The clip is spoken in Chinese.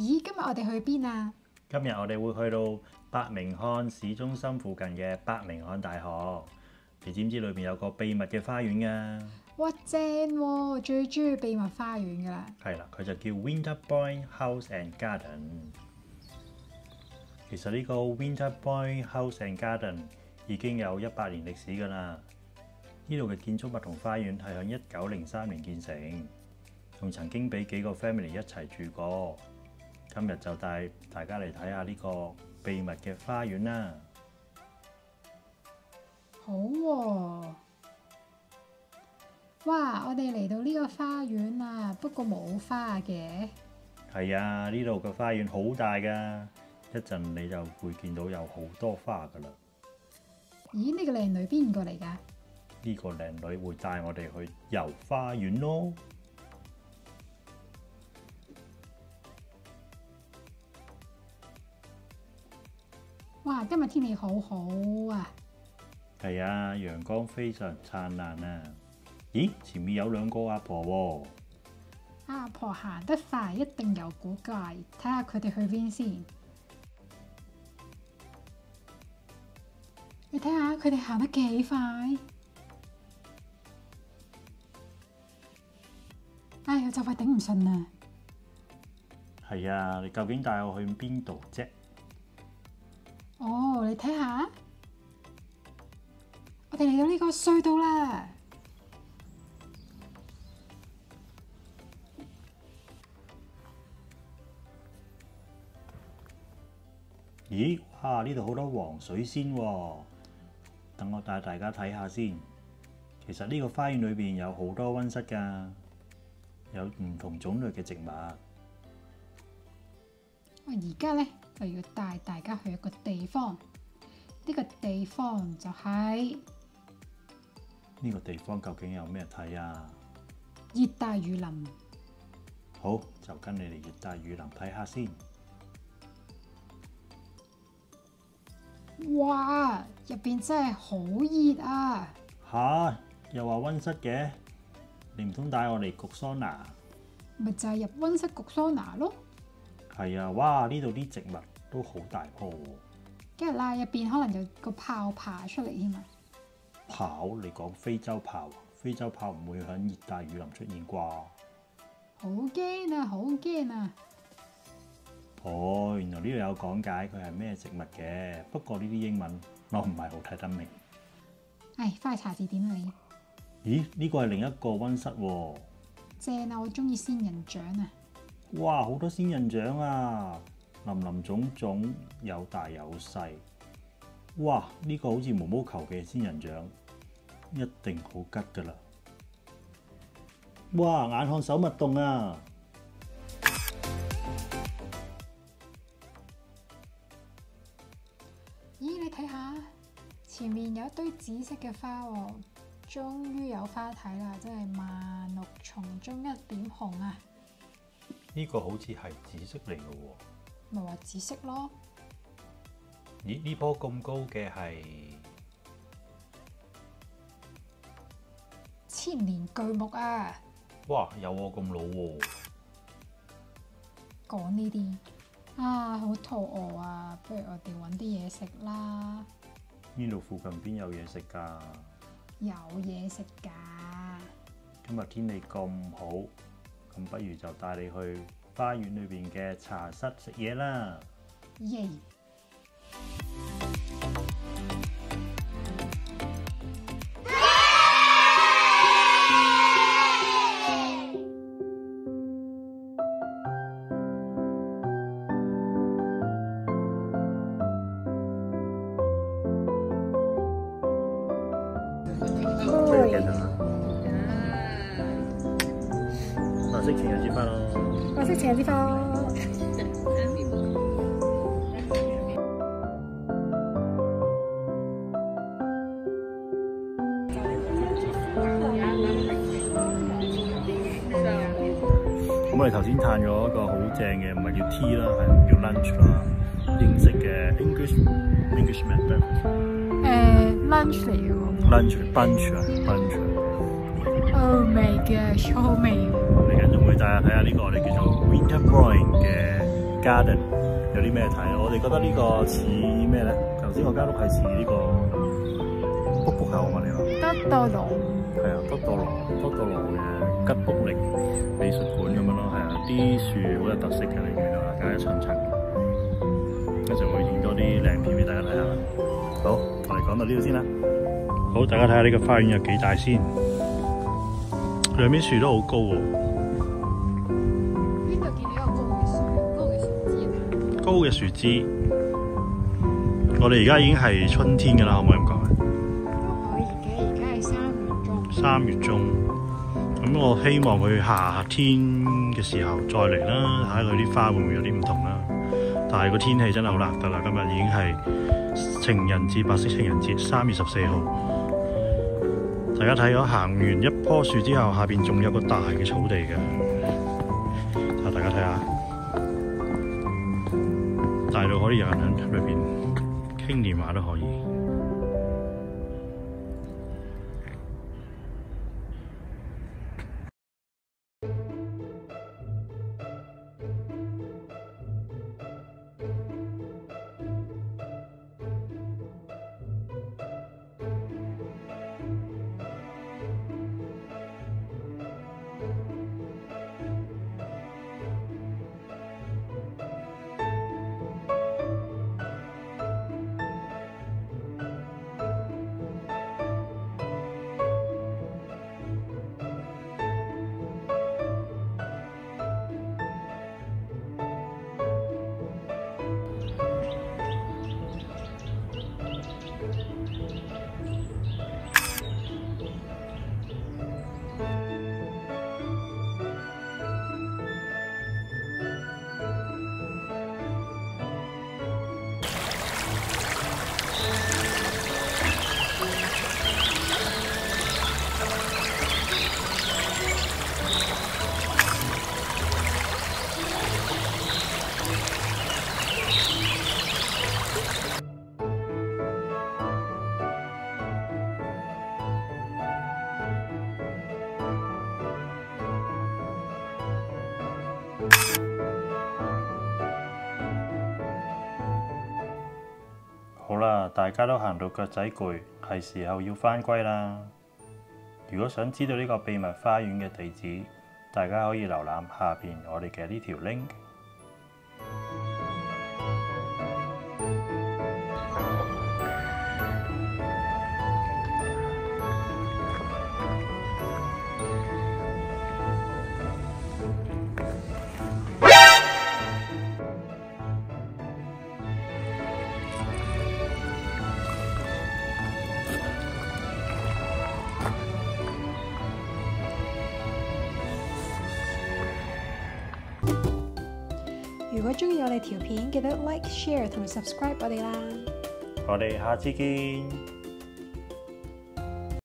咦，今日我哋去邊啊？今日我哋會去到伯明翰市中心附近嘅伯明翰大學。你知唔知裏邊有個秘密嘅花園㗎？哇，正喎、我最中意秘密花園噶啦。係啦，佢就叫 Winterbourne House and Garden。其實呢個 Winterbourne House and Garden 已經有一百年歷史㗎啦。呢度嘅建築物同花園係喺一九零三年建成，仲曾經俾幾個 family 一齊住過。今日就帶大家嚟睇下呢個秘密嘅花園啦。好喎、哇！我哋嚟到呢個花園啊，不過冇花嘅。係啊，呢度嘅花園好大㗎，一陣你就會見到有好多花㗎啦。咦？呢、個靚女邊個嚟㗎？呢個靚女會帶我哋去遊花園咯。哇！今日天氣好好啊！係啊，陽光非常燦爛啊！咦，前面有兩個阿婆喎、阿婆行得快，一定有古怪。睇下佢哋去邊先。你睇下佢哋行得幾快。唉，我就快頂唔順啦。係啊，你究竟帶我去邊度啫？哦，你睇下，我哋嚟到呢個隧道啦。咦，哇！呢度好多黃水仙喎、等我帶大家睇下先。其實呢個花園裏邊有好多溫室㗎，有唔同種類嘅植物。我而家咧就要帶大家去一個地方，呢、個地方就係呢個地方究竟有咩睇啊？熱帶雨林。好，就跟你嚟熱帶雨林睇下先。哇！入邊真係好熱啊！吓，又話温室嘅，你唔通帶我嚟焗桑拿？咪就係入温室焗桑拿咯。係啊，哇！呢度啲植物都好大棵喎。跟住啦，入邊可能有個泡爬出嚟添啊！豹，你講非洲豹啊？非洲豹唔會喺熱帶雨林出現啩？好驚啊！好驚啊！哦，原來呢度有講解佢係咩植物嘅，不過呢啲英文我唔係好睇得明。唉，翻去查字典啦你。咦？呢個係另一個溫室喎。正啊！我中意仙人掌啊！哇！好多仙人掌啊，林林種種，有大有細。哇！呢、個好似毛毛球嘅仙人掌，一定好吉噶啦！哇！眼看手勿動啊！咦，你睇下前面有一堆紫色嘅花喎，終於有花睇啦！真係萬綠叢中一點紅啊！呢、個好似係紫色嚟嘅喎。咪話紫色咯，咦？呢棵咁高嘅係千年巨木啊！哇！有我咁老喎、講呢啲啊，好肚餓啊！不如我哋揾啲嘢食啦，呢度附近邊有嘢食㗎？有嘢食㗎。今日天氣咁好，咁不如就帶你去花園裏邊嘅茶室食嘢啦。耶！白色情人節快樂！我識請啲花。咁我哋頭先嘆咗一個好正嘅，唔係叫 tea 啦，係叫 lunch 啦，英式嘅 English English breakfast 誒 lunch 嚟嘅喎。lunch bunch 啊 bunch。Oh my 好味睇下呢個我哋叫做 Winterbourne 嘅 Garden 有啲咩睇？我哋覺得呢個似咩咧？頭先個間屋係似呢個卜卜口啊嘛，你話？德多羅係啊，德多羅德多羅嘅吉卜力美術館咁樣咯，係啊，啲樹好有特色嘅，你見到啊，隔一層層，跟住會影多啲靚片俾大家睇下。好，我哋講到呢度先啦。好，大家睇下呢個花園有幾大先。兩邊樹都好高喎，高嘅樹枝。我哋而家已經係春天㗎啦，可唔可以咁講啊？都可以嘅，而家係三月中。三月中，咁我希望佢夏天嘅時候再嚟啦，睇下佢啲花會唔會有啲唔同啦。但係個天氣真係好難得啦，今日已經係情人節，白色情人節，三月十四號。大家睇咗行完一棵樹之後，下邊仲有個大嘅草地嘅，大到可以有人喺裏邊傾電話都可以。大家都行到腳仔攰，係時候要返歸啦。如果想知道呢個秘密花園嘅地址，大家可以瀏覽下邊我哋嘅呢條 link。果中意我哋條片，記得 like、share 同埋 subscribe 我哋啦。我哋下次見。